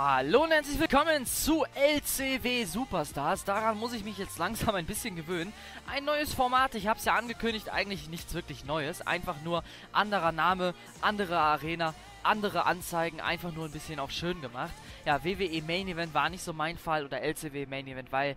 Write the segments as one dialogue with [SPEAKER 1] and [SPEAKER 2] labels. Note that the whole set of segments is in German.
[SPEAKER 1] Hallo und herzlich willkommen zu LCW Superstars. Daran muss ich mich jetzt langsam ein bisschen gewöhnen. Ein neues Format, ich habe es ja angekündigt, eigentlich nichts wirklich Neues. Einfach nur anderer Name, andere Arena, andere Anzeigen, einfach nur ein bisschen auf schön gemacht. Ja, WWE Main Event war nicht so mein Fall oder LCW Main Event, weil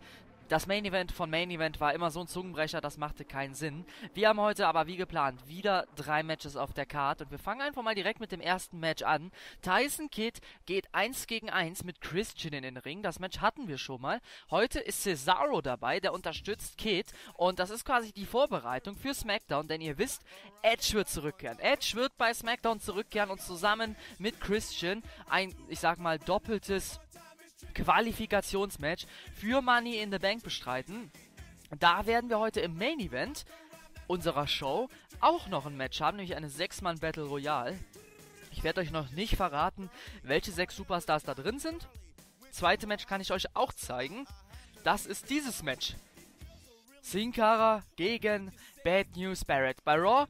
[SPEAKER 1] das Main Event von Main Event war immer so ein Zungenbrecher, das machte keinen Sinn. Wir haben heute aber wie geplant wieder drei Matches auf der Karte und wir fangen einfach mal direkt mit dem ersten Match an. Tyson Kidd geht 1 gegen 1 mit Christian in den Ring. Das Match hatten wir schon mal. Heute ist Cesaro dabei, der unterstützt Kidd und das ist quasi die Vorbereitung für SmackDown, denn ihr wisst, Edge wird zurückkehren. Edge wird bei SmackDown zurückkehren und zusammen mit Christian ein, ich sag mal, doppeltes Qualifikationsmatch für Money in the Bank bestreiten. Da werden wir heute im Main Event unserer Show auch noch ein Match haben, nämlich eine 6-Mann Battle Royale. Ich werde euch noch nicht verraten, welche sechs Superstars da drin sind. Zweite Match kann ich euch auch zeigen. Das ist dieses Match. Sin Cara gegen Bad News Barrett. Bei Raw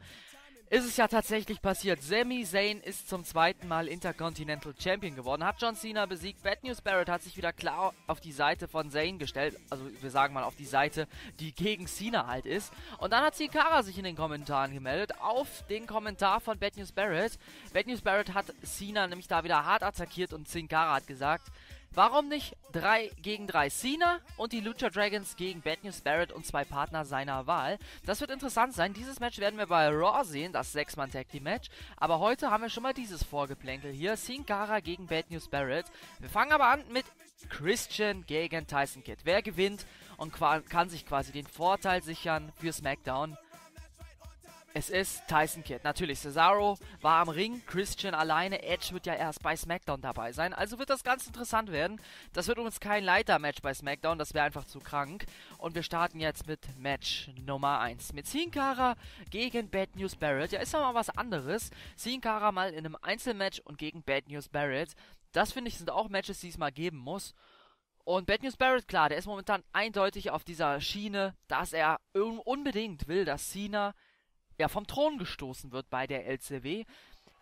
[SPEAKER 1] ist es ja tatsächlich passiert. Sami Zayn ist zum zweiten Mal Intercontinental Champion geworden, hat John Cena besiegt. Bad News Barrett hat sich wieder klar auf die Seite von Zayn gestellt. Also wir sagen mal auf die Seite, die gegen Cena halt ist. Und dann hat Sin Cara sich in den Kommentaren gemeldet auf den Kommentar von Bad News Barrett. Bad News Barrett hat Cena nämlich da wieder hart attackiert und Sin Cara hat gesagt, Warum nicht 3 gegen 3 Cena und die Lucha Dragons gegen Bad News Barrett und zwei Partner seiner Wahl? Das wird interessant sein. Dieses Match werden wir bei Raw sehen, das 6-Mann Tag Team Match. Aber heute haben wir schon mal dieses Vorgeplänkel hier. Sin Cara gegen Bad News Barrett. Wir fangen aber an mit Christian gegen Tyson Kidd. Wer gewinnt und kann sich quasi den Vorteil sichern für SmackDown? Es ist Tyson Kidd. Natürlich, Cesaro war am Ring, Christian alleine, Edge wird ja erst bei SmackDown dabei sein. Also wird das ganz interessant werden. Das wird übrigens kein Leiter-Match bei SmackDown, das wäre einfach zu krank. Und wir starten jetzt mit Match Nummer 1. Mit Sin Cara gegen Bad News Barrett. Ja, ist doch mal was anderes. Sin Cara mal in einem Einzelmatch und gegen Bad News Barrett. Das finde ich sind auch Matches, die es mal geben muss. Und Bad News Barrett, klar, der ist momentan eindeutig auf dieser Schiene, dass er unbedingt will, dass Cena ja, vom Thron gestoßen wird bei der LCW.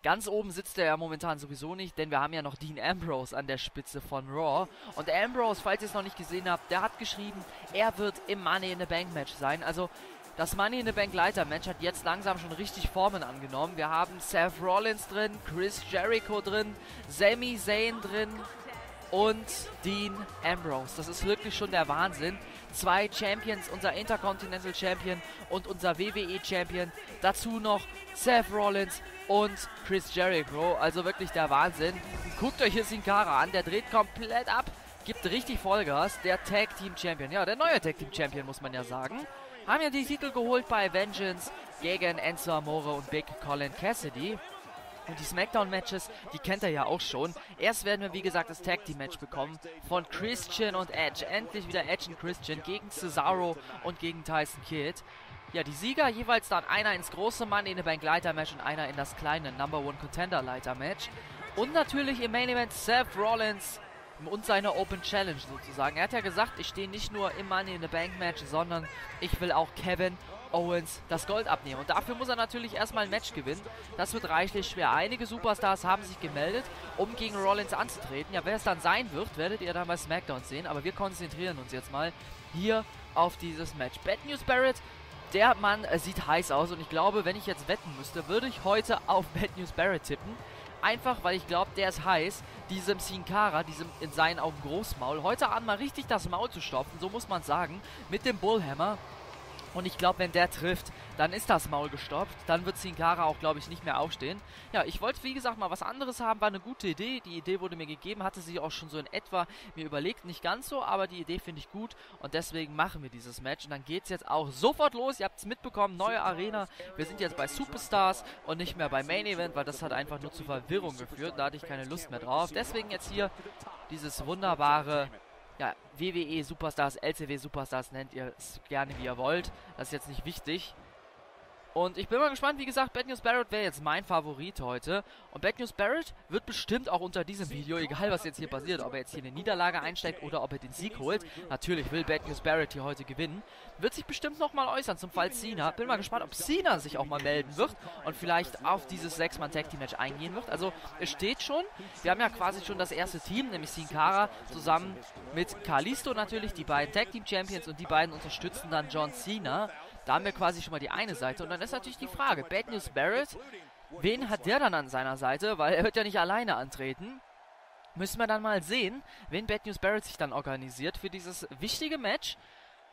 [SPEAKER 1] Ganz oben sitzt er ja momentan sowieso nicht, denn wir haben ja noch Dean Ambrose an der Spitze von Raw. Und Ambrose, falls ihr es noch nicht gesehen habt, der hat geschrieben, er wird im Money in the Bank Match sein. Also das Money in the Bank Leiter Match hat jetzt langsam schon richtig Formen angenommen. Wir haben Seth Rollins drin, Chris Jericho drin, Sami Zayn drin und Dean Ambrose. Das ist wirklich schon der Wahnsinn zwei Champions, unser Intercontinental Champion und unser WWE Champion. Dazu noch Seth Rollins und Chris Jericho. Also wirklich der Wahnsinn. Guckt euch hier Sin Cara an, der dreht komplett ab, gibt richtig Vollgas. Der Tag Team Champion, ja, der neue Tag Team Champion muss man ja sagen. Haben ja die Titel geholt bei Vengeance gegen Enzo Amore und Big Colin Cassidy. Und die SmackDown-Matches, die kennt er ja auch schon. Erst werden wir, wie gesagt, das Tag Team-Match bekommen von Christian und Edge. Endlich wieder Edge und Christian gegen Cesaro und gegen Tyson Kidd. Ja, die Sieger jeweils dann einer ins große Mann in Bank Leiter Match und einer in das kleine Number One Contender Leiter Match. Und natürlich im Main Event Seth Rollins und seine Open Challenge sozusagen. Er hat ja gesagt, ich stehe nicht nur im Money in the Bank Match, sondern ich will auch Kevin Owens das Gold abnehmen. Und dafür muss er natürlich erstmal ein Match gewinnen. Das wird reichlich schwer. Einige Superstars haben sich gemeldet, um gegen Rollins anzutreten. Ja, wer es dann sein wird, werdet ihr dann bei SmackDown sehen. Aber wir konzentrieren uns jetzt mal hier auf dieses Match. Bad News Barrett, der Mann äh, sieht heiß aus. Und ich glaube, wenn ich jetzt wetten müsste, würde ich heute auf Bad News Barrett tippen. Einfach, weil ich glaube, der ist heiß, diesem Sin Cara, diesem in seinen Augen Großmaul, heute an mal richtig das Maul zu stopfen, so muss man sagen, mit dem Bullhammer. Und ich glaube, wenn der trifft, dann ist das Maul gestopft. Dann wird Sin Cara auch, glaube ich, nicht mehr aufstehen. Ja, ich wollte, wie gesagt, mal was anderes haben. War eine gute Idee. Die Idee wurde mir gegeben, hatte sich auch schon so in etwa mir überlegt. Nicht ganz so, aber die Idee finde ich gut. Und deswegen machen wir dieses Match. Und dann geht es jetzt auch sofort los. Ihr habt es mitbekommen, neue Arena. Wir sind jetzt bei Superstars und nicht mehr bei Main Event, weil das hat einfach nur zu Verwirrung geführt. Da hatte ich keine Lust mehr drauf. Deswegen jetzt hier dieses wunderbare ja, WWE Superstars, LCW Superstars nennt ihr es gerne wie ihr wollt. Das ist jetzt nicht wichtig. Und ich bin mal gespannt, wie gesagt, Bad News Barrett wäre jetzt mein Favorit heute. Und Bad News Barrett wird bestimmt auch unter diesem Video, egal was jetzt hier passiert, ob er jetzt hier eine Niederlage einsteckt oder ob er den Sieg holt, natürlich will Bad News Barrett hier heute gewinnen, wird sich bestimmt nochmal äußern zum Fall Cena. Bin mal gespannt, ob Cena sich auch mal melden wird und vielleicht auf dieses 6-Mann-Tag-Team-Match eingehen wird. Also es steht schon, wir haben ja quasi schon das erste Team, nämlich Sin Cara zusammen mit Kalisto natürlich, die beiden Tag-Team-Champions und die beiden unterstützen dann John Cena. Da haben wir quasi schon mal die eine Seite. Und dann ist natürlich die Frage, Bad News Barrett, wen hat der dann an seiner Seite? Weil er wird ja nicht alleine antreten. Müssen wir dann mal sehen, wen Bad News Barrett sich dann organisiert für dieses wichtige Match.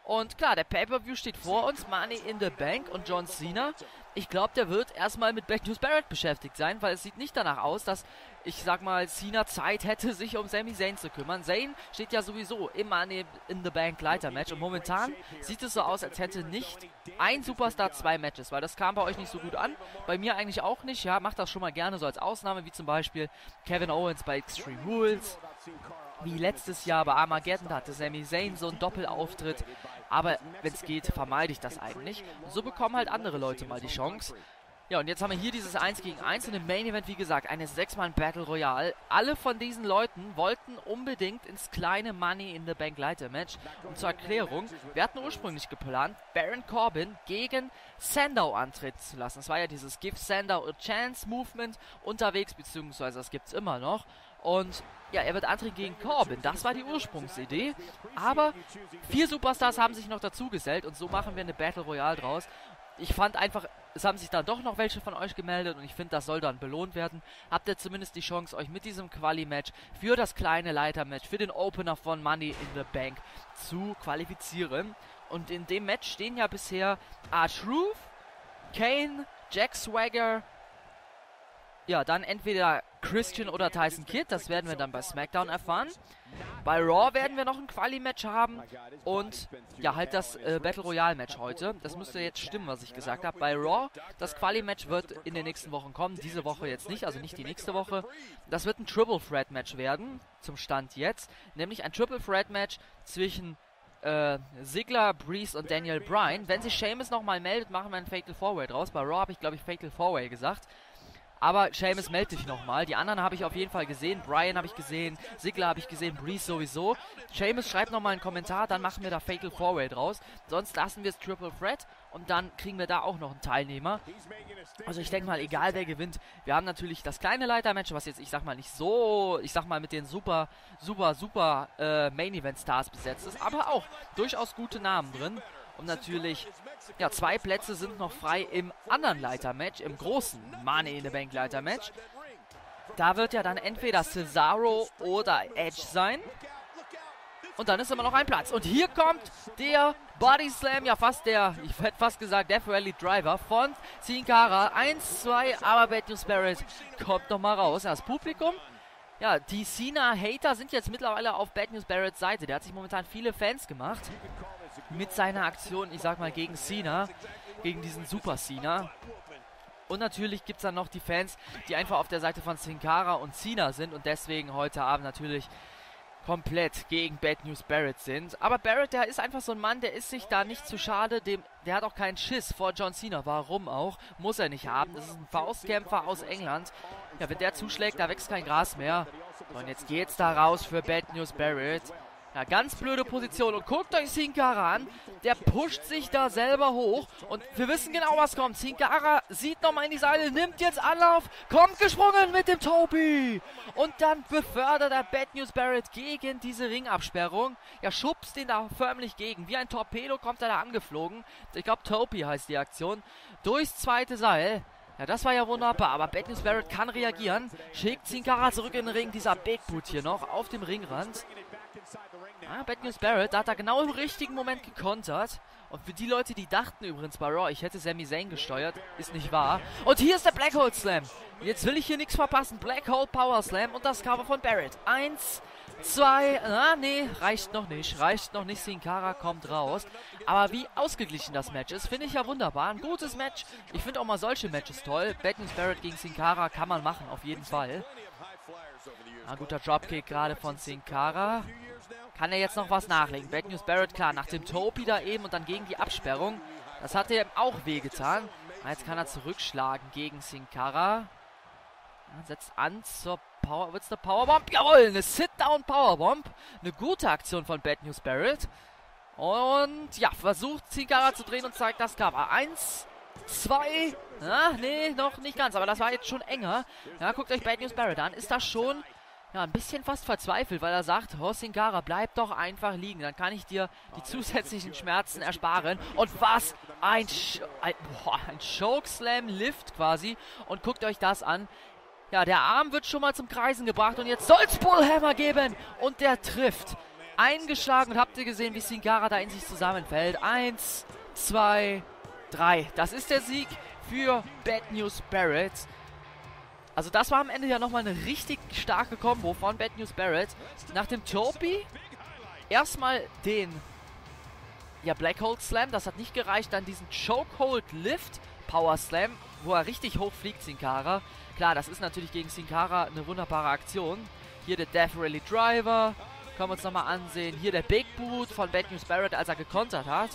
[SPEAKER 1] Und klar, der Pay-Per-View steht vor uns, Money in the Bank und John Cena. Ich glaube, der wird erstmal mit Bad News Barrett beschäftigt sein, weil es sieht nicht danach aus, dass, ich sag mal, Cena Zeit hätte, sich um Sami Zayn zu kümmern. Zayn steht ja sowieso im Money in the Bank Leiter-Match und momentan sieht es so aus, als hätte nicht ein Superstar zwei Matches, weil das kam bei euch nicht so gut an. Bei mir eigentlich auch nicht, ja, macht das schon mal gerne so als Ausnahme, wie zum Beispiel Kevin Owens bei Extreme Rules wie letztes Jahr bei Armageddon, hatte Sami Zayn so einen Doppelauftritt. Aber wenn es geht, vermeide ich das eigentlich. Und so bekommen halt andere Leute mal die Chance. Ja, und jetzt haben wir hier dieses 1 gegen 1 in dem Main Event, wie gesagt, eine 6-Mann Battle Royale. Alle von diesen Leuten wollten unbedingt ins kleine Money in the Bank Leiter Match. Und zur Erklärung, wir hatten ursprünglich geplant, Baron Corbin gegen Sandow antreten zu lassen. Es war ja dieses Give Sandow a Chance Movement unterwegs, beziehungsweise das gibt es immer noch. Und ja, er wird antreten gegen Corbin. Das war die Ursprungsidee. Aber vier Superstars haben sich noch dazu gesellt und so machen wir eine Battle Royale draus. Ich fand einfach, es haben sich dann doch noch welche von euch gemeldet und ich finde, das soll dann belohnt werden. Habt ihr zumindest die Chance, euch mit diesem Quali-Match für das kleine Leiter-Match, für den Opener von Money in the Bank zu qualifizieren. Und in dem Match stehen ja bisher R-Truth, Kane, Jack Swagger, ja, dann entweder Christian oder Tyson Kidd, das werden wir dann bei SmackDown erfahren. Bei Raw werden wir noch ein Quali-Match haben und ja, halt das äh, Battle Royale-Match heute. Das müsste jetzt stimmen, was ich gesagt habe. Bei Raw, das Quali-Match wird in den nächsten Wochen kommen, diese Woche jetzt nicht, also nicht die nächste Woche. Das wird ein Triple Threat-Match werden, zum Stand jetzt, nämlich ein Triple Threat-Match zwischen äh, Ziggler, Breeze und Daniel Bryan. Wenn sich Sheamus nochmal meldet, machen wir ein Fatal 4-Way draus. Bei Raw habe ich, glaube ich, Fatal 4-Way gesagt. Aber Seamus meldet sich nochmal. Die anderen habe ich auf jeden Fall gesehen. Brian habe ich gesehen. Sigler habe ich gesehen. Breeze sowieso. Seamus schreibt nochmal einen Kommentar. Dann machen wir da Fatal 4-Way draus. Sonst lassen wir es Triple Threat. Und dann kriegen wir da auch noch einen Teilnehmer. Also ich denke mal, egal wer gewinnt. Wir haben natürlich das kleine Leitermatch, was jetzt, ich sag mal, nicht so, ich sag mal, mit den super, super, super äh, Main-Event-Stars besetzt ist. Aber auch durchaus gute Namen drin. Und natürlich, ja, zwei Plätze sind noch frei im anderen Leitermatch, im großen Money in the Bank Leitermatch. Da wird ja dann entweder Cesaro oder Edge sein. Und dann ist immer noch ein Platz. Und hier kommt der Body Slam, ja fast der, ich hätte fast gesagt, Death Rally Driver von Sin. 1, 2, aber Bad News Barrett kommt nochmal raus. Das Publikum, ja, die Cena-Hater sind jetzt mittlerweile auf Bad News Barretts Seite. Der hat sich momentan viele Fans gemacht mit seiner Aktion, ich sag mal, gegen Cena, gegen diesen Super Cena. Und natürlich gibt es dann noch die Fans, die einfach auf der Seite von Sin Cara und Cena sind und deswegen heute Abend natürlich komplett gegen Bad News Barrett sind. Aber Barrett, der ist einfach so ein Mann, der ist sich da nicht zu schade, dem, der hat auch keinen Schiss vor John Cena. Warum auch? Muss er nicht haben. Das ist ein Faustkämpfer aus England. Ja, wenn der zuschlägt, da wächst kein Gras mehr. Und jetzt geht's da raus für Bad News Barrett. Ja, ganz blöde Position. Und guckt euch Sinkara an. Der pusht sich da selber hoch. Und wir wissen genau, was kommt. Sinkara sieht nochmal in die Seile, nimmt jetzt Anlauf, kommt gesprungen mit dem Toby. Und dann befördert er Bad News Barrett gegen diese Ringabsperrung. Er schubst ihn da förmlich gegen. Wie ein Torpedo kommt er da angeflogen. Ich glaube, Topi heißt die Aktion. Durchs zweite Seil. Ja, das war ja wunderbar, aber Bad News Barrett kann reagieren, schickt Sinkara zurück in den Ring, dieser Big Boot hier noch auf dem Ringrand. Ah, Bad News Barrett, da hat er genau im richtigen Moment gekontert. Und für die Leute, die dachten übrigens bei Raw, ich hätte Sami Zayn gesteuert, ist nicht wahr. Und hier ist der Black Hole Slam. Jetzt will ich hier nichts verpassen. Black Hole Power Slam und das Cover von Barrett. Eins, zwei, ah nee, reicht noch nicht, reicht noch nicht. Sin Cara kommt raus. Aber wie ausgeglichen das Match ist, finde ich ja wunderbar. Ein gutes Match. Ich finde auch mal solche Matches toll. Bad News Barrett gegen Sin Cara kann man machen, auf jeden Fall. Ein guter Dropkick gerade von Sin Cara. Kann er jetzt noch was nachlegen? Bad News Barrett, klar, nach dem Topi da eben und dann gegen die Absperrung. Das hat er ihm auch wehgetan. Jetzt kann er zurückschlagen gegen Sin Cara. setzt an zur Power. Wird's eine Powerbomb? Jawohl, eine Sit-Down Powerbomb. Eine gute Aktion von Bad News Barrett. Und ja, versucht Sin Cara zu drehen und zeigt das Cover. Eins, zwei. Ja, nee, noch nicht ganz, aber das war jetzt schon enger. Ja, guckt euch Bad News Barrett an. Ist das schon ja, ein bisschen fast verzweifelt, weil er sagt, Horsingara, bleib doch einfach liegen, dann kann ich dir die zusätzlichen Schmerzen ersparen. Und was? Ein, Sch ein, boah, ein Chokeslam Lift quasi. Und guckt euch das an. Ja, der Arm wird schon mal zum Kreisen gebracht und jetzt soll es Bullhammer geben. Und der trifft. Eingeschlagen und habt ihr gesehen, wie Singara da in sich zusammenfällt. Eins, zwei, drei. Das ist der Sieg für Bad News Barrett. Also das war am Ende ja nochmal eine richtig starke Combo von Bad News Barrett. Nach dem Topi erstmal den ja, Black Hole Slam, das hat nicht gereicht. Dann diesen Chokehold Lift Power Slam, wo er richtig hoch fliegt, Sin Cara. Klar, das ist natürlich gegen Sin Cara eine wunderbare Aktion. Hier der Death Rally Driver. Können wir uns nochmal ansehen. Hier der Big Boot von Bad News Barrett, als er gekontert hat.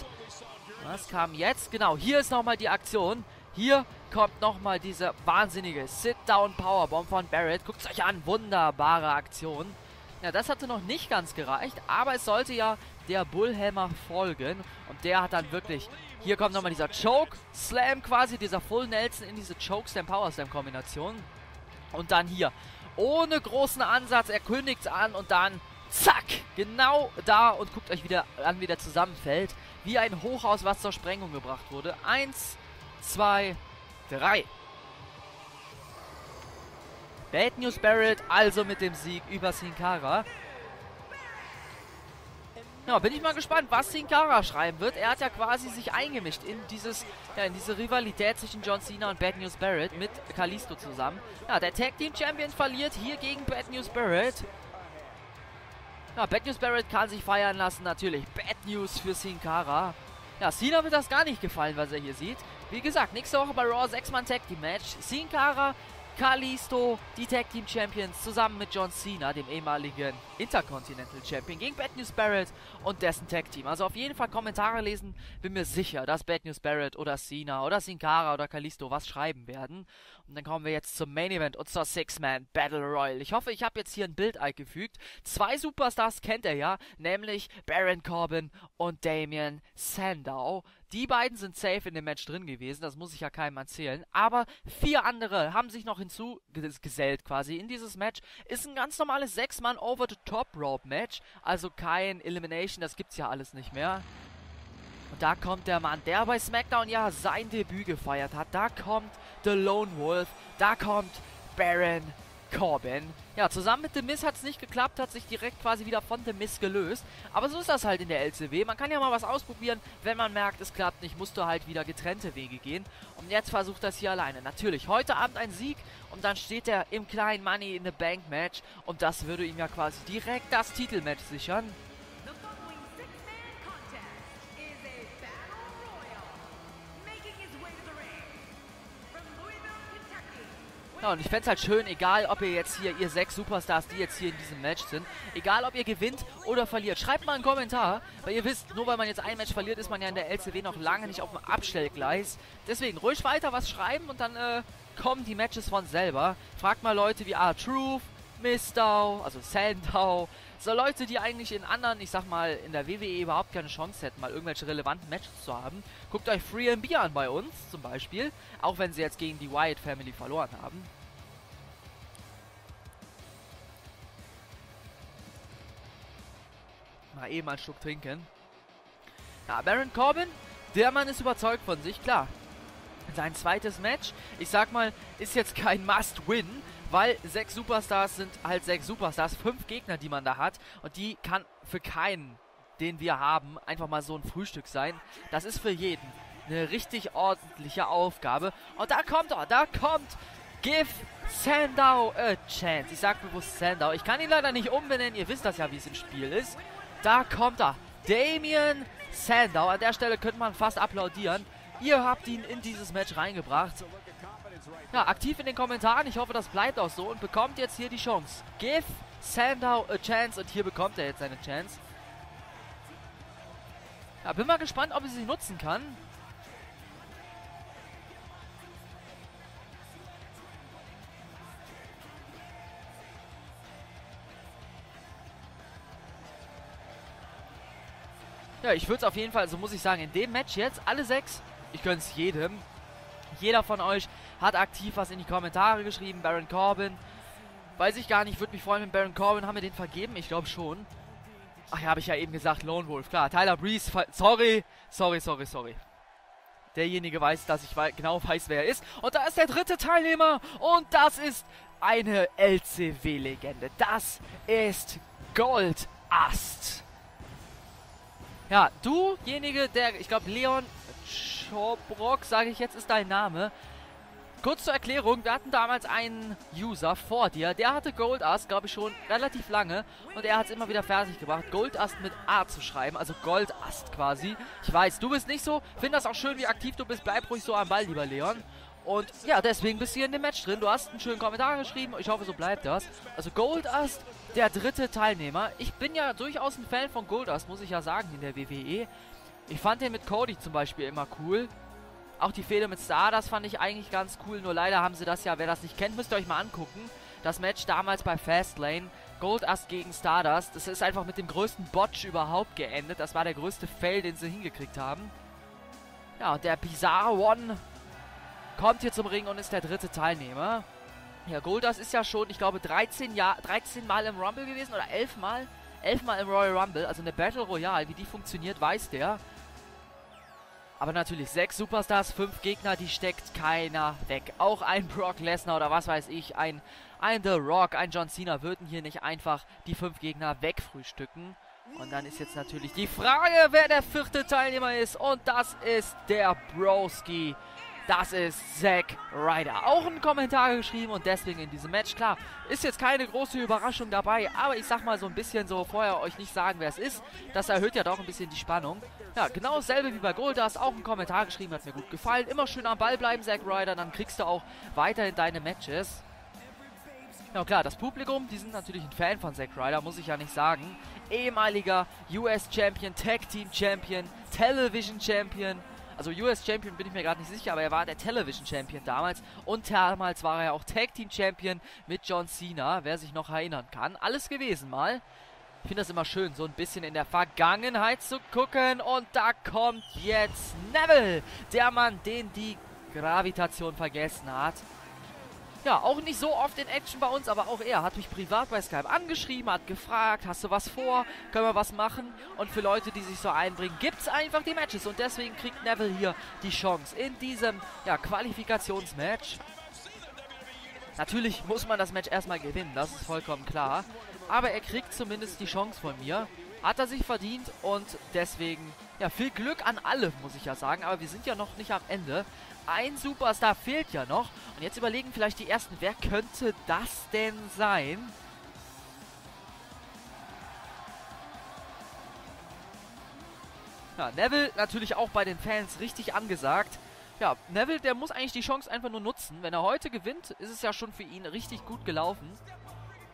[SPEAKER 1] Was kam jetzt? Genau, hier ist nochmal die Aktion. Hier kommt nochmal diese wahnsinnige Sit-Down Powerbomb von Barrett. Guckt es euch an, wunderbare Aktion. Ja, das hatte noch nicht ganz gereicht, aber es sollte ja der Bullhammer folgen. Und der hat dann wirklich... Hier kommt nochmal dieser Choke Slam quasi, dieser Full Nelson in diese Choke Slam Power Slam Kombination. Und dann hier, ohne großen Ansatz, er kündigt an und dann zack, genau da und guckt euch wieder an, wie der zusammenfällt. Wie ein Hochhaus, was zur Sprengung gebracht wurde. Eins, 2, 3. Bad News Barrett also mit dem Sieg über Sin Cara. Ja, bin ich mal gespannt, was Sin Cara schreiben wird. Er hat ja quasi sich eingemischt in dieses, ja, in diese Rivalität zwischen John Cena und Bad News Barrett mit Kalisto zusammen. Ja, der Tag Team Champion verliert hier gegen Bad News Barrett. Ja, Bad News Barrett kann sich feiern lassen, natürlich. Bad News für Sin Cara. Ja, Cena wird das gar nicht gefallen, was er hier sieht. Wie gesagt, nächste Woche bei Raw 6-Mann Tag Team Match. Sin Cara, Kalisto, die Tag Team Champions, zusammen mit John Cena, dem ehemaligen Intercontinental Champion, gegen Bad News Barrett und dessen Tag Team. Also auf jeden Fall Kommentare lesen. Bin mir sicher, dass Bad News Barrett oder Cena oder Sin Cara oder Kalisto was schreiben werden. Und dann kommen wir jetzt zum Main Event und zur Six-Man Battle Royal. Ich hoffe, ich habe jetzt hier ein Bild eingefügt. Zwei Superstars kennt er ja, nämlich Baron Corbin und Damien Sandow. Die beiden sind safe in dem Match drin gewesen, das muss ich ja keinem erzählen. Aber vier andere haben sich noch hinzugesellt quasi in dieses Match. Ist ein ganz normales Sechs-Mann Over-the-Top-Rope-Match, also kein Elimination, das gibt's ja alles nicht mehr. Und da kommt der Mann, der bei SmackDown ja sein Debüt gefeiert hat. Da kommt The Lone Wolf, da kommt Baron Corbin. Ja, zusammen mit The Miz hat es nicht geklappt, hat sich direkt quasi wieder von The Miz gelöst. Aber so ist das halt in der LCW. Man kann ja mal was ausprobieren. Wenn man merkt, es klappt nicht, musst du halt wieder getrennte Wege gehen. Und jetzt versucht das hier alleine. Natürlich, heute Abend ein Sieg und dann steht er im kleinen Money in the Bank Match. Und das würde ihm ja quasi direkt das Titelmatch sichern. Ja, und ich fände es halt schön, egal ob ihr jetzt hier, ihr sechs Superstars, die jetzt hier in diesem Match sind, egal ob ihr gewinnt oder verliert, schreibt mal einen Kommentar, weil ihr wisst, nur weil man jetzt ein Match verliert, ist man ja in der LCW noch lange nicht auf dem Abstellgleis. Deswegen ruhig weiter was schreiben und dann äh, kommen die Matches von selber. Fragt mal Leute wie R-Truth, Mistow, also Sandow, so Leute, die eigentlich in anderen, ich sag mal, in der WWE überhaupt keine Chance hätten, mal irgendwelche relevanten Matches zu haben. Guckt euch Free an bei uns zum Beispiel, auch wenn sie jetzt gegen die Wyatt Family verloren haben. Mal eben einen Schluck trinken. Ja, Baron Corbin, der Mann ist überzeugt von sich, klar. Sein zweites Match, ich sag mal, ist jetzt kein Must-Win, weil sechs Superstars sind halt sechs Superstars, fünf Gegner, die man da hat und die kann für keinen, den wir haben, einfach mal so ein Frühstück sein. Das ist für jeden eine richtig ordentliche Aufgabe. Und da kommt er, da kommt Give Sandow a chance. Ich sag bewusst Sandow. Ich kann ihn leider nicht umbenennen, ihr wisst das ja, wie es im Spiel ist. Da kommt er. Damien Sandow. An der Stelle könnte man fast applaudieren. Ihr habt ihn in dieses Match reingebracht. Ja, aktiv in den Kommentaren. Ich hoffe, das bleibt auch so und bekommt jetzt hier die Chance. Give Sandow a chance und hier bekommt er jetzt seine Chance. Ja, bin mal gespannt, ob er sie nutzen kann. Ja, ich würde es auf jeden Fall, so muss ich sagen, in dem Match jetzt alle sechs ich gönne es jedem. Jeder von euch hat aktiv was in die Kommentare geschrieben. Baron Corbin, weiß ich gar nicht, würde mich freuen, wenn Baron Corbin, haben wir den vergeben? Ich glaube schon. Ach ja, habe ich ja eben gesagt, Lone Wolf, klar. Tyler Breeze, sorry, sorry, sorry, sorry. Derjenige weiß, dass ich genau weiß, wer er ist. Und da ist der dritte Teilnehmer. Und das ist eine LCW-Legende. Das ist Gold Ast. Ja, dujenige, der, ich glaube, Leon Schobrock, sage ich jetzt, ist dein Name. Kurz zur Erklärung, wir hatten damals einen User vor dir, der hatte Goldast, glaube ich, schon relativ lange und er hat es immer wieder fertig gebracht, Goldast mit A zu schreiben, also Goldast quasi. Ich weiß, du bist nicht so, finde das auch schön, wie aktiv du bist, bleib ruhig so am Ball, lieber Leon. Und ja, deswegen bist du hier in dem Match drin. Du hast einen schönen Kommentar geschrieben. Ich hoffe, so bleibt das. Also Goldust, der dritte Teilnehmer. Ich bin ja durchaus ein Fan von Goldust, muss ich ja sagen, in der WWE. Ich fand den mit Cody zum Beispiel immer cool. Auch die Fehde mit Stardust fand ich eigentlich ganz cool. Nur leider haben sie das ja, wer das nicht kennt, müsst ihr euch mal angucken. Das Match damals bei Fastlane. Goldust gegen Stardust. Das ist einfach mit dem größten Botch überhaupt geendet. Das war der größte Fail, den sie hingekriegt haben. Ja, und der Bizarre One kommt hier zum Ring und ist der dritte Teilnehmer. Ja, Goldust ist ja schon, ich glaube, 13, Jahr, 13 Mal im Rumble gewesen oder 11 Mal. 11 Mal im Royal Rumble, also eine Battle Royale. Wie die funktioniert, weiß der. Aber natürlich, sechs Superstars, fünf Gegner, die steckt keiner weg. Auch ein Brock Lesnar oder was weiß ich, ein, ein The Rock, ein John Cena würden hier nicht einfach die fünf Gegner wegfrühstücken. Und dann ist jetzt natürlich die Frage, wer der vierte Teilnehmer ist. Und das ist der Broski. Das ist Zack Ryder. Auch ein Kommentar geschrieben und deswegen in diesem Match. Klar, ist jetzt keine große Überraschung dabei, aber ich sag mal so ein bisschen so vorher euch nicht sagen, wer es ist. Das erhöht ja doch ein bisschen die Spannung. Ja, genau dasselbe wie bei Goldust. Auch ein Kommentar geschrieben, hat mir gut gefallen. Immer schön am Ball bleiben, Zack Ryder, dann kriegst du auch weiterhin deine Matches. Ja klar, das Publikum, die sind natürlich ein Fan von Zack Ryder, muss ich ja nicht sagen. Ehemaliger US Champion, Tag Also US Champion bin ich mir gerade nicht sicher, aber er war der Television Champion damals. Und damals war er auch Tag Team Champion mit John Cena, wer sich noch erinnern kann. Alles gewesen mal. Ich finde das immer schön, so ein bisschen in der Vergangenheit zu gucken. Und da kommt jetzt Neville, der Mann, den die Gravitation vergessen hat. Ja, auch nicht so oft in Action bei uns, aber auch er hat mich privat bei Skype angeschrieben, hat gefragt, hast du was vor, können wir was machen? Und für Leute, die sich so einbringen, gibt es einfach die Matches. Und deswegen kriegt Neville hier die Chance in diesem ja, Qualifikationsmatch. Natürlich muss man das Match erstmal gewinnen, das ist vollkommen klar. Aber er kriegt zumindest die Chance von mir. Hat er sich verdient und deswegen, ja, viel Glück an alle, muss ich ja sagen. Aber wir sind ja noch nicht am Ende. Ein Superstar fehlt ja noch. Und jetzt überlegen vielleicht die Ersten, wer könnte das denn sein? Ja, Neville natürlich auch bei den Fans richtig angesagt. Ja, Neville, der muss eigentlich die Chance einfach nur nutzen. Wenn er heute gewinnt, ist es ja schon für ihn richtig gut gelaufen.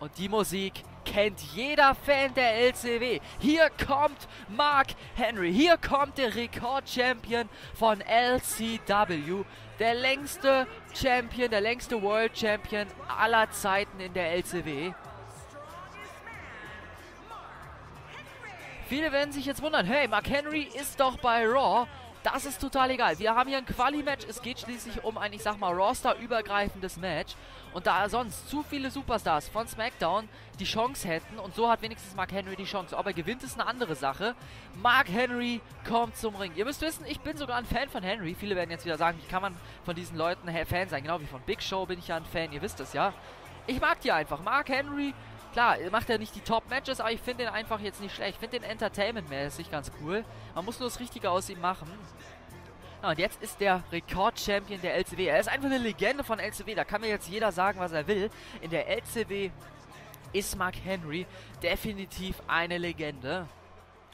[SPEAKER 1] Und die Musik kennt jeder Fan der LCW. Hier kommt Mark Henry. Hier kommt der Rekord-Champion von LCW. Der längste Champion, der längste World Champion aller Zeiten in der LCW. Viele werden sich jetzt wundern, hey, Mark Henry ist doch bei Raw. Das ist total egal. Wir haben hier ein Quali-Match. Es geht schließlich um ein, ich sag mal, Roster-übergreifendes Match. Und da sonst zu viele Superstars von SmackDown die Chance hätten, und so hat wenigstens Mark Henry die Chance. Ob er gewinnt, ist eine andere Sache. Mark Henry kommt zum Ring. Ihr müsst wissen, ich bin sogar ein Fan von Henry. Viele werden jetzt wieder sagen, wie kann man von diesen Leuten Fan sein? Genau wie von Big Show bin ich ja ein Fan, ihr wisst es ja. Ich mag die einfach. Mark Henry, klar, macht er nicht die Top-Matches, aber ich finde den einfach jetzt nicht schlecht. Ich finde den entertainmentmäßig ganz cool. Man muss nur das Richtige aus ihm machen. Ja, und jetzt ist der Rekord-Champion der LCW. Er ist einfach eine Legende von LCW. Da kann mir jetzt jeder sagen, was er will. In der LCW ist Mark Henry definitiv eine Legende.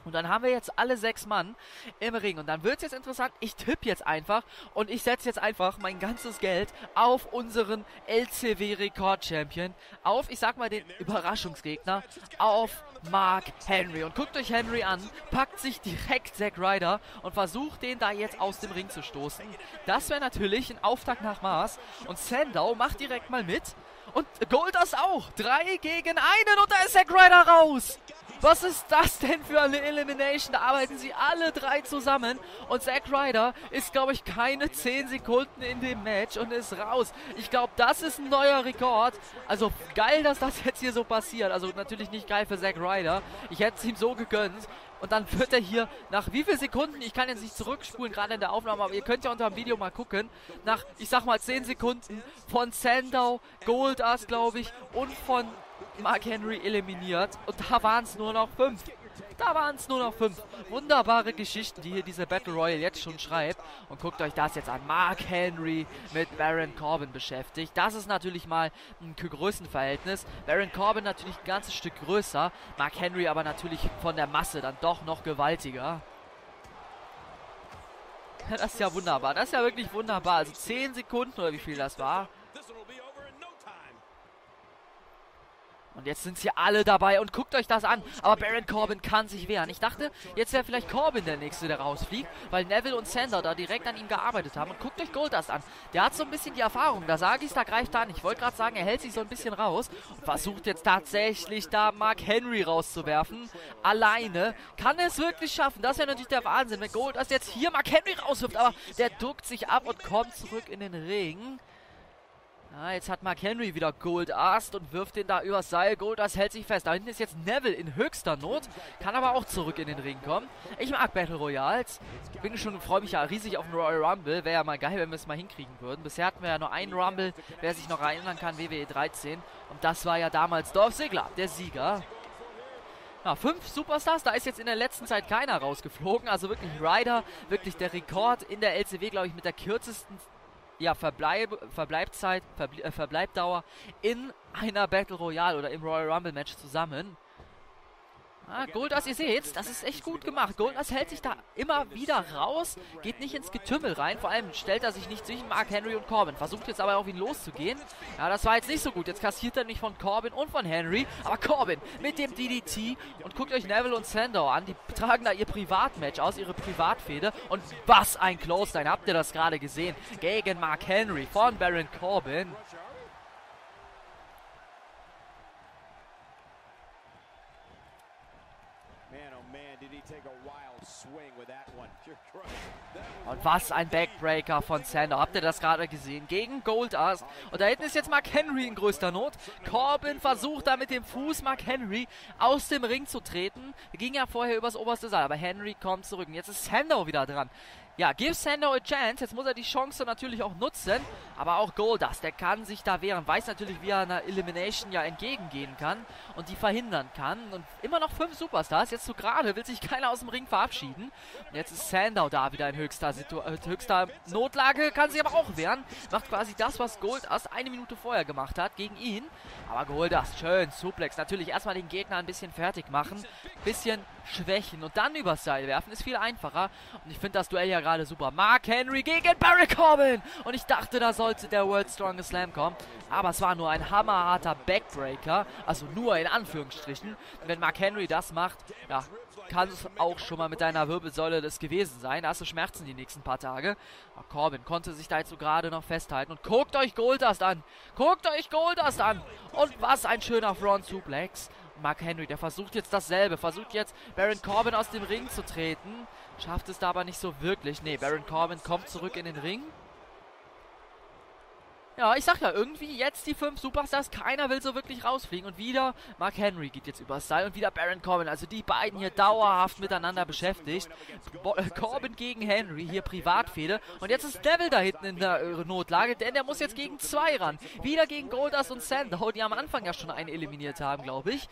[SPEAKER 1] Und dann haben wir jetzt alle sechs Mann im Ring. Und dann wird es jetzt interessant. Ich tippe jetzt einfach und ich setze jetzt einfach mein ganzes Geld auf unseren LCW-Rekord-Champion. Auf, ich sag mal, den Überraschungsgegner. Auf Mark Henry. Und guckt euch Henry an, packt sich direkt Zack Ryder und versucht den da jetzt aus dem Ring zu stoßen. Das wäre natürlich ein Auftakt nach Mars. Und Sandow macht direkt mal mit. Und Goldust auch. Drei gegen einen und da ist Zack Ryder raus. Was ist das denn für eine Elimination? Da arbeiten sie alle drei zusammen. Und Zack Ryder ist, glaube ich, keine 10 Sekunden in dem Match und ist raus. Ich glaube, das ist ein neuer Rekord. Also geil, dass das jetzt hier so passiert. Also natürlich nicht geil für Zack Ryder. Ich hätte es ihm so gegönnt. Und dann wird er hier nach wie vielen Sekunden, ich kann jetzt nicht zurückspulen, gerade in der Aufnahme, aber ihr könnt ja unter dem Video mal gucken, nach, ich sag mal, 10 Sekunden von Sandow, Goldust, glaube ich, und von Mark Henry eliminiert. Und da waren es nur noch 5. Da waren es nur noch fünf. Wunderbare Geschichten, die hier diese Battle Royale jetzt schon schreibt. Und guckt euch das jetzt an. Mark Henry mit Baron Corbin beschäftigt. Das ist natürlich mal ein Größenverhältnis. Baron Corbin natürlich ein ganzes Stück größer. Mark Henry aber natürlich von der Masse dann doch noch gewaltiger. Das ist ja wunderbar. Das ist ja wirklich wunderbar. Also 10 Sekunden oder wie viel das war. Und jetzt sind sie alle dabei und guckt euch das an. Aber Baron Corbin kann sich wehren. Ich dachte, jetzt wäre vielleicht Corbin der Nächste, der rausfliegt, weil Neville und Sander da direkt an ihm gearbeitet haben. Und guckt euch Goldust an. Der hat so ein bisschen die Erfahrung. Da sage ich da greift an. Ich wollte gerade sagen, er hält sich so ein bisschen raus und versucht jetzt tatsächlich da Mark Henry rauszuwerfen. Alleine. Kann er es wirklich schaffen? Das wäre natürlich der Wahnsinn, wenn Goldust jetzt hier Mark Henry rauswirft. Aber der duckt sich ab und kommt zurück in den Ring. Ah, jetzt hat Mark Henry wieder Goldust und wirft den da übers Seil. Goldust hält sich fest. Da hinten ist jetzt Neville in höchster Not. Kann aber auch zurück in den Ring kommen. Ich mag Battle Royals. Bin schon, freue mich ja riesig auf den Royal Rumble. Wäre ja mal geil, wenn wir es mal hinkriegen würden. Bisher hatten wir ja nur einen Rumble. Wer sich noch erinnern kann, WWE 13. Und das war ja damals Dolph Ziggler, der Sieger. Ja, fünf Superstars, da ist jetzt in der letzten Zeit keiner rausgeflogen. Also wirklich Ryder, wirklich der Rekord in der LCW, glaube ich, mit der kürzesten ja, Verbleib, Verbleibzeit, Verble äh, Verbleibdauer in einer Battle Royale oder im Royal Rumble Match zusammen. Ah, Goldust, ihr seht, das ist echt gut gemacht. Goldust hält sich da immer wieder raus, geht nicht ins Getümmel rein. Vor allem stellt er sich nicht zwischen Mark Henry und Corbin. Versucht jetzt aber auf ihn loszugehen. Ja, das war jetzt nicht so gut. Jetzt kassiert er nicht von Corbin und von Henry. Aber Corbin mit dem DDT. Und guckt euch Neville und Sandow an. Die tragen da ihr Privatmatch aus, ihre Privatfehde. Und was ein Close-Line. Habt ihr das gerade gesehen? Gegen Mark Henry von Baron Corbin. Und was ein Backbreaker von Sander. Habt ihr das gerade gesehen? Gegen Goldust. Und da hinten ist jetzt Mark Henry in größter Not. Corbin versucht da mit dem Fuß Mark Henry aus dem Ring zu treten. Ging ja vorher übers oberste Seil, aber Henry kommt zurück. Und jetzt ist Sander wieder dran. Ja, give Sando a chance. Jetzt muss er die Chance natürlich auch nutzen. Aber auch Goldust, der kann sich da wehren. Weiß natürlich, wie er einer Elimination ja entgegengehen kann und die verhindern kann. Und immer noch fünf Superstars. Jetzt so gerade will sich keiner aus dem Ring verabschieden. Und jetzt ist Sandow da wieder in höchster, Situ äh, höchster Notlage. Kann sich aber auch wehren. Macht quasi das, was Goldust eine Minute vorher gemacht hat gegen ihn. Aber Goldust, schön. Suplex. Natürlich erstmal den Gegner ein bisschen fertig machen. Bisschen schwächen und dann übers Seil werfen ist viel einfacher. Und ich finde das Duell ja gerade super. Mark Henry gegen Barry Corbin. Und ich dachte, da sollte der World Strongest Slam kommen. Aber es war nur ein hammerharter Backbreaker. Also nur in Anführungsstrichen. Und wenn Mark Henry das macht, ja, kann es auch schon mal mit deiner Wirbelsäule das gewesen sein. Da hast du Schmerzen die nächsten paar Tage. Aber Corbin konnte sich da jetzt so gerade noch festhalten. Und guckt euch Goldust an. Guckt euch Goldust an. Und was ein schöner Front Suplex. Mark Henry, der versucht jetzt dasselbe. Versucht jetzt Baron Corbin aus dem Ring zu treten. Schafft es da aber nicht so wirklich. Ne, Baron Corbin kommt zurück in den Ring. Ja, ich sag ja, irgendwie jetzt die fünf Superstars, keiner will so wirklich rausfliegen. Und wieder Mark Henry geht jetzt übers Seil und wieder Baron Corbin. Also die beiden hier dauerhaft miteinander beschäftigt. Bo äh, Corbin gegen Henry, hier Privatfehde. Und jetzt ist Devil da hinten in der äh, Notlage, denn der muss jetzt gegen zwei ran. Wieder gegen Goldust und Sandow, die am Anfang ja schon einen eliminiert haben, glaube ich.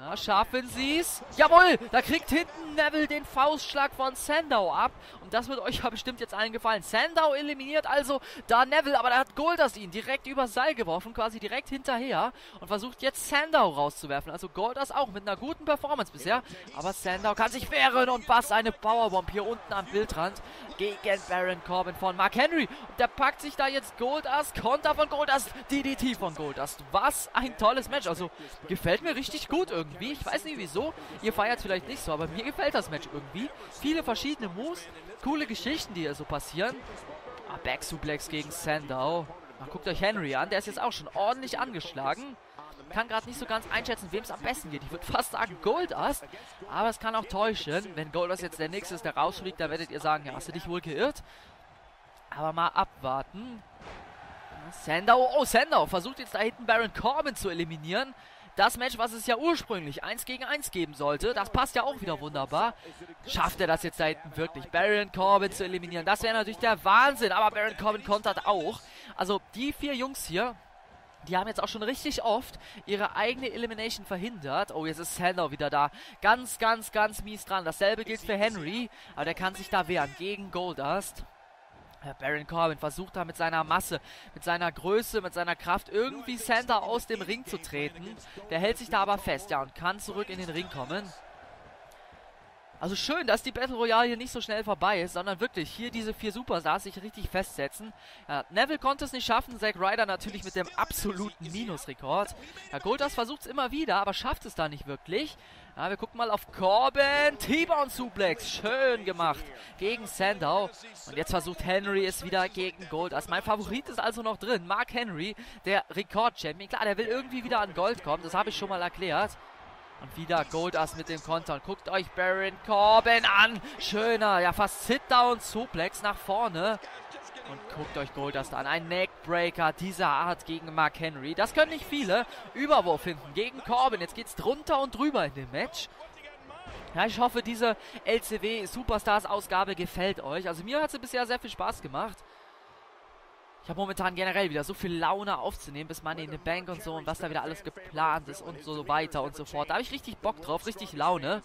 [SPEAKER 1] Ja, schaffen sie es. Jawohl, da kriegt hinten Neville den Faustschlag von Sandow ab. Und das wird euch ja bestimmt jetzt allen gefallen. Sandow eliminiert also da Neville, aber da hat Gold Goldust ihn direkt über Seil geworfen, quasi direkt hinterher und versucht jetzt Sandow rauszuwerfen. Also Goldust auch mit einer guten Performance bisher, aber Sandow kann sich wehren und was eine Powerbomb hier unten am Bildrand gegen Baron Corbin von Mark Henry. Und der packt sich da jetzt Goldust, Konter von Goldust, DDT von Goldust. Was ein tolles Match. Also gefällt mir richtig gut irgendwie. Ich weiß nicht wieso. Ihr feiert vielleicht nicht so, aber mir gefällt das Match irgendwie. Viele verschiedene Moves, coole Geschichten, die hier so passieren. Back Suplex gegen Sandow. Ach, guckt euch Henry an. Der ist jetzt auch schon ordentlich angeschlagen. kann gerade nicht so ganz einschätzen, wem es am besten geht. Ich würde fast sagen Goldust, aber es kann auch täuschen. Wenn Goldust jetzt der Nächste ist, der rausfliegt, dann werdet ihr sagen, ja, hast du dich wohl geirrt? Aber mal abwarten. Sandow, oh, Sandow versucht jetzt da hinten Baron Corbin zu eliminieren. Das Match, was es ja ursprünglich 1 gegen 1 geben sollte, das passt ja auch wieder wunderbar. Schafft er das jetzt da hinten wirklich, Baron Corbin zu eliminieren? Das wäre natürlich der Wahnsinn, aber Baron Corbin kontert auch. Also die vier Jungs hier, die haben jetzt auch schon richtig oft ihre eigene Elimination verhindert. Oh, jetzt ist Sandow wieder da. Ganz, ganz, ganz mies dran. Dasselbe gilt für Henry, aber der kann sich da wehren gegen Goldust. Baron Corbin versucht da mit seiner Masse, mit seiner Größe, mit seiner Kraft irgendwie Santa aus dem Ring zu treten. Der hält sich da aber fest, ja, und kann zurück in den Ring kommen. Also schön, dass die Battle Royale hier nicht so schnell vorbei ist, sondern wirklich hier diese vier Superstars sich richtig festsetzen. Ja, Neville konnte es nicht schaffen, Zack Ryder natürlich mit dem absoluten Minusrekord. Ja, Goldust versucht es immer wieder, aber schafft es da nicht wirklich. Ja, wir gucken mal auf Corbin. T-Bone Suplex. Schön gemacht. Gegen Sandow. Und jetzt versucht Henry es wieder gegen Gold. Also mein Favorit ist also noch drin. Mark Henry, der Rekord-Champion. Klar, der will irgendwie wieder an Gold kommen. Das habe ich schon mal erklärt. Und wieder Goldass mit dem Kontern. Guckt euch Baron Corbin an. Schöner, ja fast Sit-Down-Suplex nach vorne. Und guckt euch Goldust an. Ein Neckbreaker dieser Art gegen Mark Henry. Das können nicht viele. Überwurf hinten gegen Corbin. Jetzt geht's drunter und drüber in dem Match. Ja, ich hoffe, diese LCW Superstars Ausgabe gefällt euch. Also mir hat sie bisher sehr viel Spaß gemacht. Ich habe momentan generell wieder so viel Laune aufzunehmen, bis Money in the Bank und so und was da wieder alles geplant ist und so weiter und so fort. Da habe ich richtig Bock drauf, richtig Laune.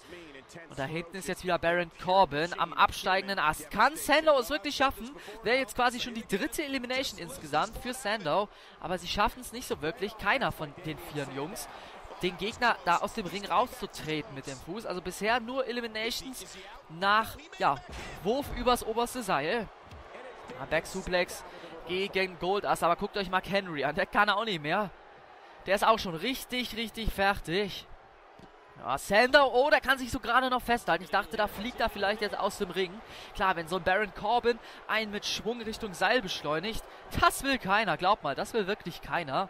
[SPEAKER 1] Und da hinten ist jetzt wieder Baron Corbin am absteigenden Ast. Kann Sandow es wirklich schaffen? Wäre jetzt quasi schon die dritte Elimination insgesamt für Sandow. Aber sie schaffen es nicht so wirklich. Keiner von den vier Jungs den Gegner da aus dem Ring rauszutreten mit dem Fuß. Also bisher nur Eliminations nach, ja, Wurf übers oberste Seil. Ja, Back Suplex gegen Goldass. Aber guckt euch Mark Henry an. Der kann auch nicht mehr. Der ist auch schon richtig, richtig fertig. Ja, Sander, oh, der kann sich so gerade noch festhalten. Ich dachte, da fliegt er vielleicht jetzt aus dem Ring. Klar, wenn so ein Baron Corbin einen mit Schwung Richtung Seil beschleunigt, das will keiner. Glaub mal, das will wirklich keiner.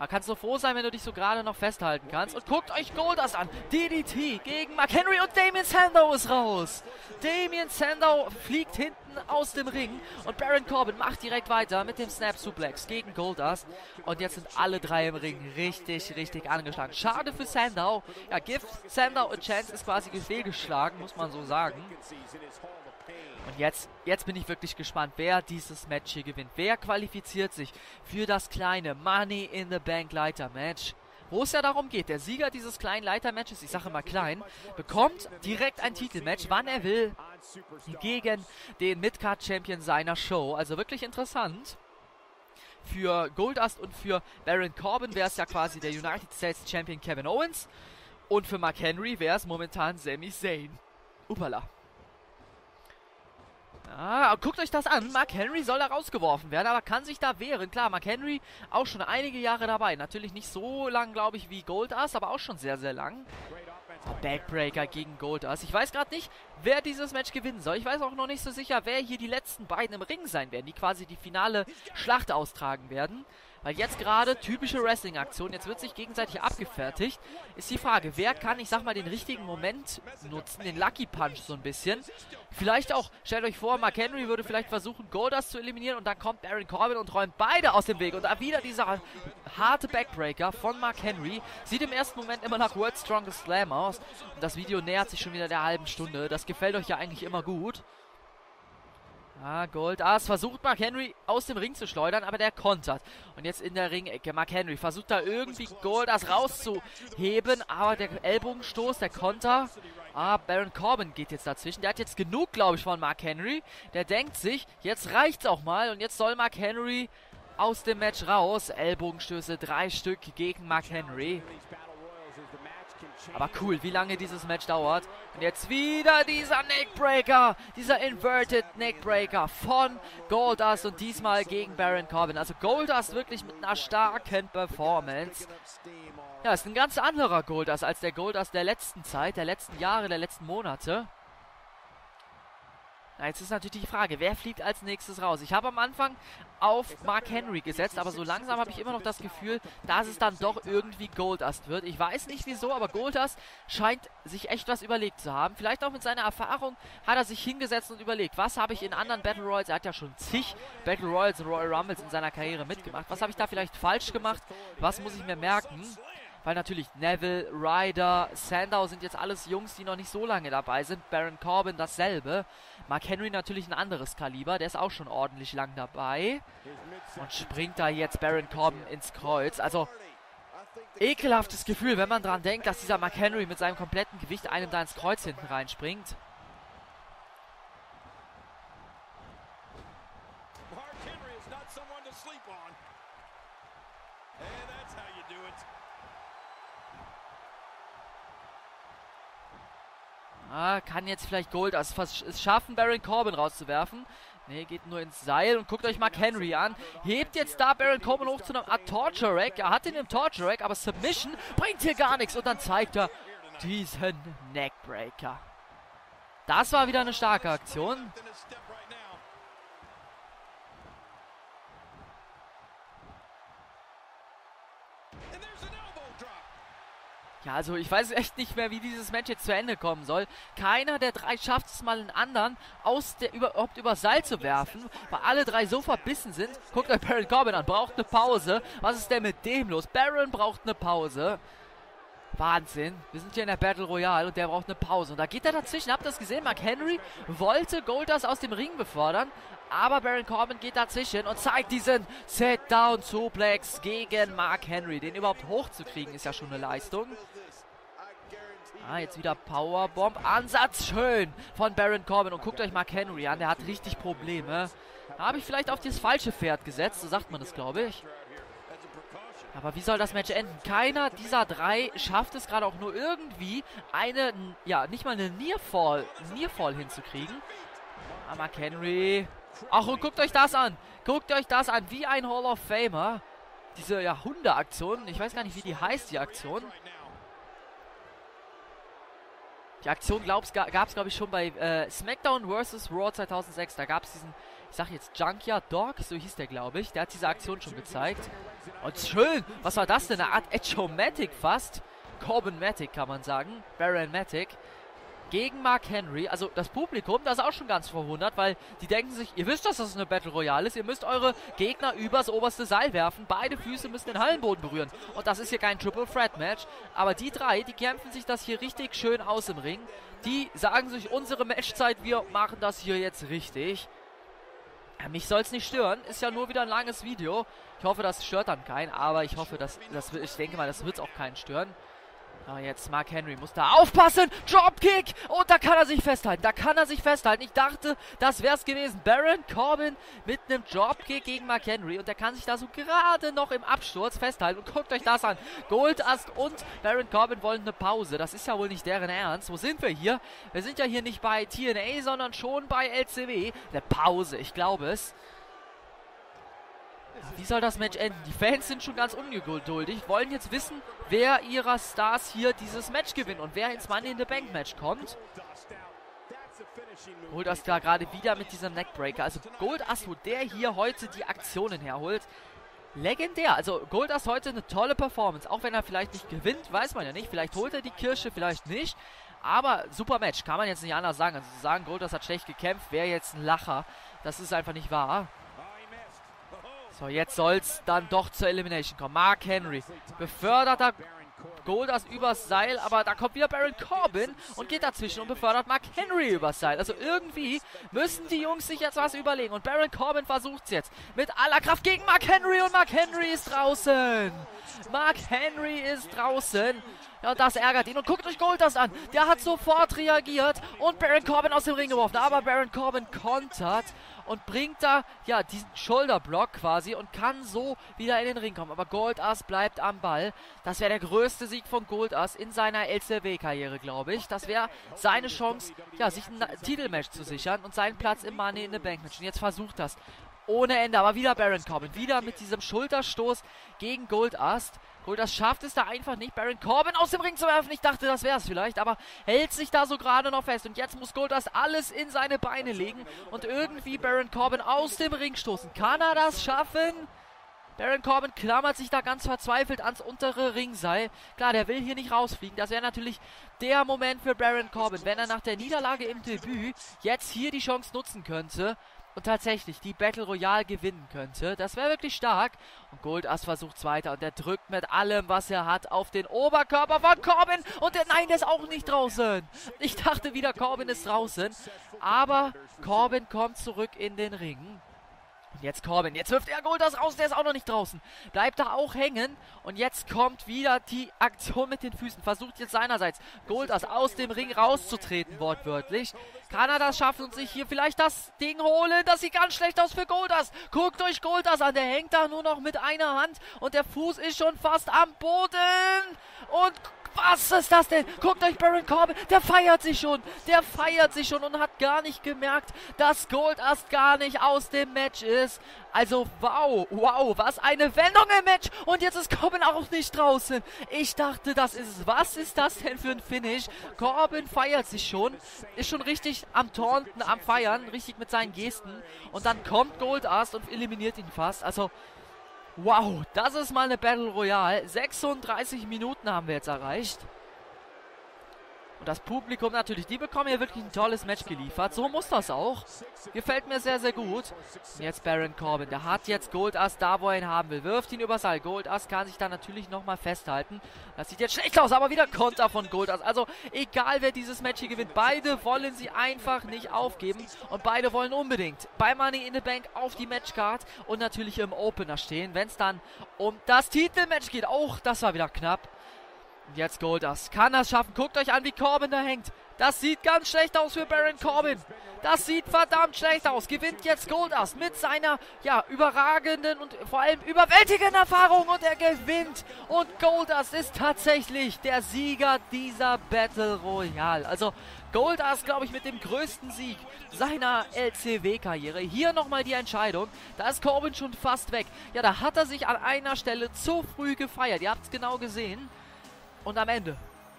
[SPEAKER 1] Da kannst du froh sein, wenn du dich so gerade noch festhalten kannst. Und guckt euch Goldust an. DDT gegen Mark Henry und Damien Sandow ist raus. Damien Sandow fliegt hinten aus dem Ring. Und Baron Corbin macht direkt weiter mit dem Snap Suplex gegen Goldust. Und jetzt sind alle drei im Ring richtig, richtig angeschlagen. Schade für Sandow. Ja, Gift Sandow und Chance ist quasi fehlgeschlagen, muss man so sagen. Und jetzt, jetzt bin ich wirklich gespannt, wer dieses Match hier gewinnt. Wer qualifiziert sich für das kleine Money in the Bank Leiter Match? Wo es ja darum geht, der Sieger dieses kleinen Leiter-Matches, ich sage immer klein, bekommt direkt ein Titelmatch, wann er will, gegen den Midcard-Champion seiner Show. Also wirklich interessant. Für Goldust und für Baron Corbin wäre es ja quasi der United States Champion Kevin Owens. Und für Mark Henry wäre es momentan Sami Zayn. Upala. Ah, guckt euch das an. Mark Henry soll da rausgeworfen werden, aber kann sich da wehren. Klar, Mark Henry auch schon einige Jahre dabei. Natürlich nicht so lang, glaube ich, wie Goldass, aber auch schon sehr, sehr lang. Backbreaker gegen Goldass. Ich weiß gerade nicht, wer dieses Match gewinnen soll. Ich weiß auch noch nicht so sicher, wer hier die letzten beiden im Ring sein werden, die quasi die finale Schlacht austragen werden. Weil jetzt gerade typische Wrestling-Aktion, jetzt wird sich gegenseitig abgefertigt. Ist die Frage, wer kann, ich sag mal, den richtigen Moment nutzen, den Lucky Punch so ein bisschen. Vielleicht auch, stellt euch vor, Mark Henry würde vielleicht versuchen, Goldust zu eliminieren und dann kommt Baron Corbin und räumt beide aus dem Weg. Und da wieder dieser harte Backbreaker von Mark Henry. Sieht im ersten Moment immer nach World Strongest Slam aus. Und das Video nähert sich schon wieder der halben Stunde. Das gefällt euch ja eigentlich immer gut. Ah, Gold. Ah, es versucht Mark Henry aus dem Ring zu schleudern, aber der kontert. Und jetzt in der Ringecke. Mark Henry versucht da irgendwie Goldas rauszuheben, aber der Ellbogenstoß, der Konter. Ah, Baron Corbin geht jetzt dazwischen. Der hat jetzt genug, glaube ich, von Mark Henry. Der denkt sich, jetzt reicht's auch mal. Und jetzt soll Mark Henry aus dem Match raus. Ellbogenstöße, drei Stück gegen Mark Henry. Aber cool, wie lange dieses Match dauert. Und jetzt wieder dieser Neckbreaker, dieser Inverted Neckbreaker von Goldust und diesmal gegen Baron Corbin. Also Goldust wirklich mit einer starken Performance. Ja, ist ein ganz anderer Goldust als der Goldust der letzten Zeit, der letzten Jahre, der letzten Monate. Na, jetzt ist natürlich die Frage, wer fliegt als nächstes raus? Ich habe am Anfang auf Mark Henry gesetzt, aber so langsam habe ich immer noch das Gefühl, dass es dann doch irgendwie Goldust wird. Ich weiß nicht wieso, aber Goldust scheint sich echt was überlegt zu haben. Vielleicht auch mit seiner Erfahrung hat er sich hingesetzt und überlegt, was habe ich in anderen Battle Royals, er hat ja schon zig Battle Royals und Royal Rumbles in seiner Karriere mitgemacht, was habe ich da vielleicht falsch gemacht, was muss ich mir merken? Weil natürlich Neville, Ryder, Sandow sind jetzt alles Jungs, die noch nicht so lange dabei sind. Baron Corbin dasselbe. Mark Henry natürlich ein anderes Kaliber, der ist auch schon ordentlich lang dabei. Und springt da jetzt Baron Corbin ins Kreuz. Also, ekelhaftes Gefühl, wenn man dran denkt, dass dieser Mark Henry mit seinem kompletten Gewicht einem da ins Kreuz hinten reinspringt. Ah, kann jetzt vielleicht Gold es schaffen, Baron Corbin rauszuwerfen. Ne, geht nur ins Seil und guckt euch Mark Henry an. Hebt jetzt da Baron Corbin hoch zu einem Art Torture Rack. Er hat ihn im Torture Rack, aber Submission bringt hier gar nichts. Und dann zeigt er diesen Neckbreaker. Das war wieder eine starke Aktion. Ja, also ich weiß echt nicht mehr, wie dieses Match jetzt zu Ende kommen soll. Keiner der drei schafft es mal einen anderen aus der überhaupt über Seil zu werfen, weil alle drei so verbissen sind. Guckt euch Baron Corbin an, braucht eine Pause. Was ist denn mit dem los? Baron braucht eine Pause. Wahnsinn. Wir sind hier in der Battle Royale und der braucht eine Pause. Und da geht er dazwischen. Habt ihr das gesehen? Mark Henry wollte Goldust aus dem Ring befördern. Aber Baron Corbin geht dazwischen und zeigt diesen Sit-Down-Suplex gegen Mark Henry. Den überhaupt hochzukriegen ist ja schon eine Leistung. Ah, jetzt wieder Powerbomb. Ansatz schön von Baron Corbin. Und guckt euch Mark Henry an, der hat richtig Probleme. Habe ich vielleicht auf das falsche Pferd gesetzt, so sagt man das, glaube ich. Aber wie soll das Match enden? Keiner dieser drei schafft es gerade auch nur irgendwie, eine, ja, nicht mal eine Nearfall, Nearfall hinzukriegen. Ah, Mark Henry. Ach, und guckt euch das an. Guckt euch das an, wie ein Hall of Famer. Diese, ja, Hundeaktion. Ich weiß gar nicht, wie die heißt, die Aktion. Die Aktion gab es, glaube ich, schon bei äh, SmackDown vs. Raw 2006. Da gab es diesen, ich sag jetzt Junkyard Dog, so hieß der, glaube ich. Der hat diese Aktion schon gezeigt. Und schön, was war das denn? Eine Art Edge-O-Matic fast. Corbin-Matic kann man sagen. Baron-Matic gegen Mark Henry. Also das Publikum, das ist auch schon ganz verwundert, weil die denken sich, ihr wisst, dass das eine Battle Royale ist, ihr müsst eure Gegner übers oberste Seil werfen, beide Füße müssen den Hallenboden berühren. Und das ist hier kein Triple Threat Match, aber die drei, die kämpfen sich das hier richtig schön aus im Ring. Die sagen sich, unsere Matchzeit, wir machen das hier jetzt richtig. Mich soll es nicht stören, ist ja nur wieder ein langes Video. Ich hoffe, das stört dann keinen, aber ich hoffe, dass, das, ich denke mal, das wird es auch keinen stören. Aber jetzt Mark Henry muss da aufpassen. Dropkick. Und da kann er sich festhalten. Da kann er sich festhalten. Ich dachte, das wäre es gewesen. Baron Corbin mit einem Dropkick gegen Mark Henry. Und der kann sich da so gerade noch im Absturz festhalten. Und guckt euch das an. Goldast und Baron Corbin wollen eine Pause. Das ist ja wohl nicht deren Ernst. Wo sind wir hier? Wir sind ja hier nicht bei TNA, sondern schon bei LCW. Eine Pause, ich glaube es. Wie soll das Match enden? Die Fans sind schon ganz ungeduldig, wollen jetzt wissen, wer ihrer Stars hier dieses Match gewinnt und wer ins Money in the Bank Match kommt. Goldust da gerade wieder mit diesem Neckbreaker. Also Goldust, wo der hier heute die Aktionen herholt. Legendär. Also Goldust heute eine tolle Performance. Auch wenn er vielleicht nicht gewinnt, weiß man ja nicht. Vielleicht holt er die Kirsche, vielleicht nicht. Aber super Match, kann man jetzt nicht anders sagen. Also zu sagen, Goldust hat schlecht gekämpft, wäre jetzt ein Lacher. Das ist einfach nicht wahr. So, jetzt soll es dann doch zur Elimination kommen. Mark Henry befördert da Goldust übers Seil, aber da kommt wieder Baron Corbin und geht dazwischen und befördert Mark Henry übers Seil. Also irgendwie müssen die Jungs sich jetzt was überlegen und Baron Corbin versucht es jetzt mit aller Kraft gegen Mark Henry und Mark Henry ist draußen. Mark Henry ist draußen. Ja, und das ärgert ihn. Und guckt euch Goldust an. Der hat sofort reagiert und Baron Corbin aus dem Ring geworfen. Aber Baron Corbin kontert und bringt da, ja, diesen Shoulderblock quasi und kann so wieder in den Ring kommen. Aber Goldass bleibt am Ball. Das wäre der größte Sieg von Goldass in seiner LCW-Karriere, glaube ich. Das wäre seine Chance, ja, sich ein Titelmatch zu sichern und seinen Platz im Money in the Bank Match. Und jetzt versucht das ohne Ende. Aber wieder Baron Corbin. Wieder mit diesem Schulterstoß gegen Goldust. Goldust schafft es da einfach nicht, Baron Corbin aus dem Ring zu werfen. Ich dachte, das wäre es vielleicht, aber hält sich da so gerade noch fest. Und jetzt muss Goldust alles in seine Beine legen und irgendwie Baron Corbin aus dem Ring stoßen. Kann er das schaffen? Baron Corbin klammert sich da ganz verzweifelt ans untere Ringseil. Klar, der will hier nicht rausfliegen. Das wäre natürlich der Moment für Baron Corbin, wenn er nach der Niederlage im Debüt jetzt hier die Chance nutzen könnte und tatsächlich die Battle Royale gewinnen könnte. Das wäre wirklich stark. Und Goldass versucht weiter und er drückt mit allem, was er hat, auf den Oberkörper von Corbin. Und der, nein, der ist auch nicht draußen. Ich dachte wieder, Corbin ist draußen. Aber Corbin kommt zurück in den Ring. Und jetzt Corbin. Jetzt wirft er Goldas raus. Der ist auch noch nicht draußen. Bleibt da auch hängen. Und jetzt kommt wieder die Aktion mit den Füßen. Versucht jetzt seinerseits Goldas aus dem Ring rauszutreten, wortwörtlich. Kann das schaffen und sich hier vielleicht das Ding holen? Das sieht ganz schlecht aus für Goldas. Guckt euch Goldas an. Der hängt da nur noch mit einer Hand. Und der Fuß ist schon fast am Boden. Und was ist das denn? Guckt euch Baron Corbin, der feiert sich schon. Der feiert sich schon und hat gar nicht gemerkt, dass Goldust gar nicht aus dem Match ist. Also wow, wow, was eine Wendung im Match. Und jetzt ist Corbin auch nicht draußen. Ich dachte, das ist es. Was ist das denn für ein Finish? Corbin feiert sich schon. Ist schon richtig am Taunten, am Feiern. Richtig mit seinen Gesten. Und dann kommt Goldust und eliminiert ihn fast. Also Wow, das ist mal eine Battle Royale. 36 Minuten haben wir jetzt erreicht. Und das Publikum natürlich, die bekommen hier wirklich ein tolles Match geliefert. So muss das auch. Gefällt mir sehr, sehr gut. Und jetzt Baron Corbin. Der hat jetzt Goldass da, wo er ihn haben will. Wirft ihn übers Seil. Goldass kann sich da natürlich nochmal festhalten. Das sieht jetzt schlecht aus, aber wieder Konter von Goldass. Also egal, wer dieses Match hier gewinnt. Beide wollen sie einfach nicht aufgeben. Und beide wollen unbedingt bei Money in the Bank auf die Matchcard und natürlich im Opener stehen. Wenn es dann um das Titelmatch geht. Auch das war wieder knapp. Und jetzt Goldust. Kann das schaffen. Guckt euch an, wie Corbin da hängt. Das sieht ganz schlecht aus für Baron Corbin. Das sieht verdammt schlecht aus. Gewinnt jetzt Goldust mit seiner, ja, überragenden und vor allem überwältigenden Erfahrung. Und er gewinnt. Und Goldust ist tatsächlich der Sieger dieser Battle Royale. Also Goldust, glaube ich, mit dem größten Sieg seiner LCW-Karriere. Hier nochmal die Entscheidung. Da ist Corbin schon fast weg. Ja, da hat er sich an einer Stelle zu früh gefeiert. Ihr habt es genau gesehen. Und am Ende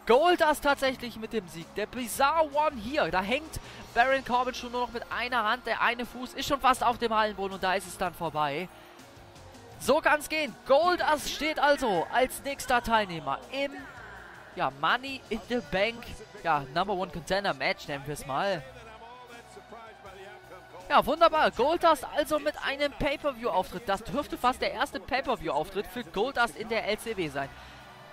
[SPEAKER 1] Goldust tatsächlich mit dem Sieg. Der Bizarre One hier. Da hängt Baron Corbin schon nur noch mit einer Hand. Der eine Fuß ist schon fast auf dem Hallenboden und da ist es dann vorbei. So kann es gehen. Goldust steht also als nächster Teilnehmer im ja, Money in the Bank ja, Number One Contender Match, nennen wir es mal. Ja, wunderbar. Goldust also mit einem Pay-Per-View-Auftritt. Das dürfte fast der erste Pay-Per-View-Auftritt für Goldust in der LCW sein.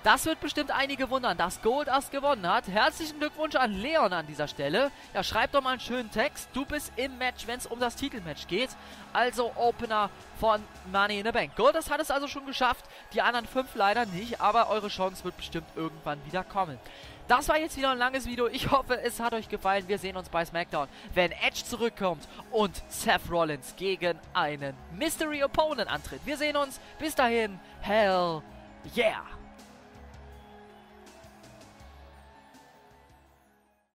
[SPEAKER 1] Das wird bestimmt einige wundern, dass Goldust gewonnen hat. Herzlichen Glückwunsch an Leon an dieser Stelle. Ja, schreib doch mal einen schönen Text. Du bist im Match, wenn es um das Titelmatch geht. Also Opener von Money in the Bank. Goldust hat es also schon geschafft. Die anderen fünf leider nicht, aber eure Chance wird bestimmt irgendwann wieder kommen. Das war jetzt wieder ein langes Video. Ich hoffe, es hat euch gefallen. Wir sehen uns bei SmackDown, wenn Edge zurückkommt und Seth Rollins gegen einen Mystery Opponent antritt. Wir sehen uns. Bis dahin. Hell yeah!